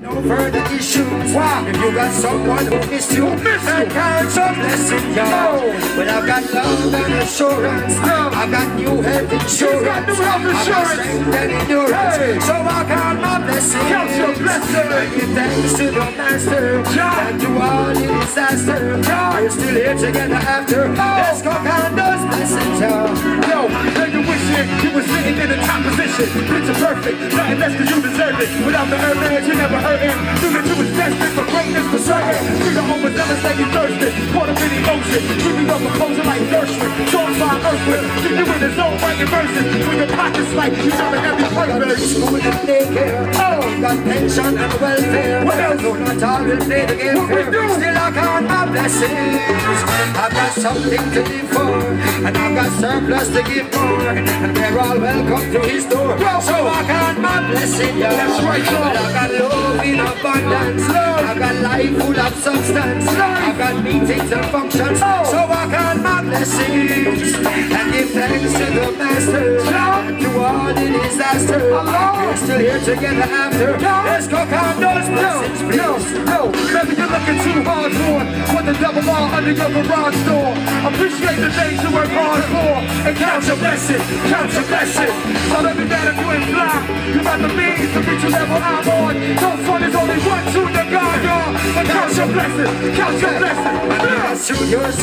No further issues. Wow. If you got someone who missed you, miss you. and count your blessing, yo. No. But I've got love and assurance. No. I've got new health insurance. got new health I've got insurance. strength and endurance. Hey. So I count my blessings. Count your blessings. And give thanks to the Master. Yeah. And to all in disaster. Yeah. We're still here together after. Let's nothing less than you deserve it. Without the urban, you're never hurt him. Knew that you was destined for greatness for certain. See the overzealous that you thirsted. Caught up in emotion. Keeping up composure like Gershwin. Songs by Earth Wind. Keep you in the zone writing verses. When your pockets like you serve a heavy purpose. School and daycare. Oh. Got pension and welfare. What else? No, not all will play the game What we do? Still I my blessings. I've got something to live for. And I've got surplus to give more. And we're all welcome to his door. So I count my blessings. Yeah. That's right, y'all. I've got love in abundance. Love. I've got life full of substance. Life. I've got meetings and functions. Oh. So I count my blessings. And give thanks to the Master. And to all in disaster. We're still here together after. Let's go count those blessings, please. yo, maybe you're looking too hard for under your garage door Appreciate the things you work hard for. And count your blessings, count your blessings. So let me that if you ain't fly You got the means to reach a level I'm on Don't front is only one tune to God, y'all. But count your blessings, count your blessings. And we Yeah. got studios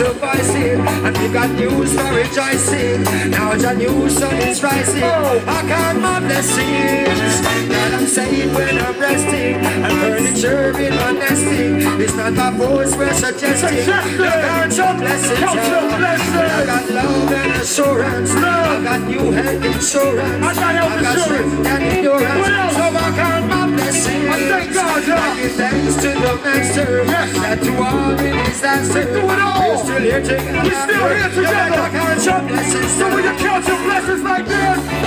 And we got news for rejoicing. Now the new sun is rising. Oh. I count my blessings. That I'm saved when I'm resting. And furniture in my nesting It's not by force we're suggesting. Look Count your blessings Count your blessings. I got love and assurance. I got new health insurance I got health I got insurance. strength and endurance? So I count my blessings I thank God. I give thanks to the Master Yes. That to all in disaster Do it all. We're still here together We're still here together. I count your blessings So when you count your blessings like this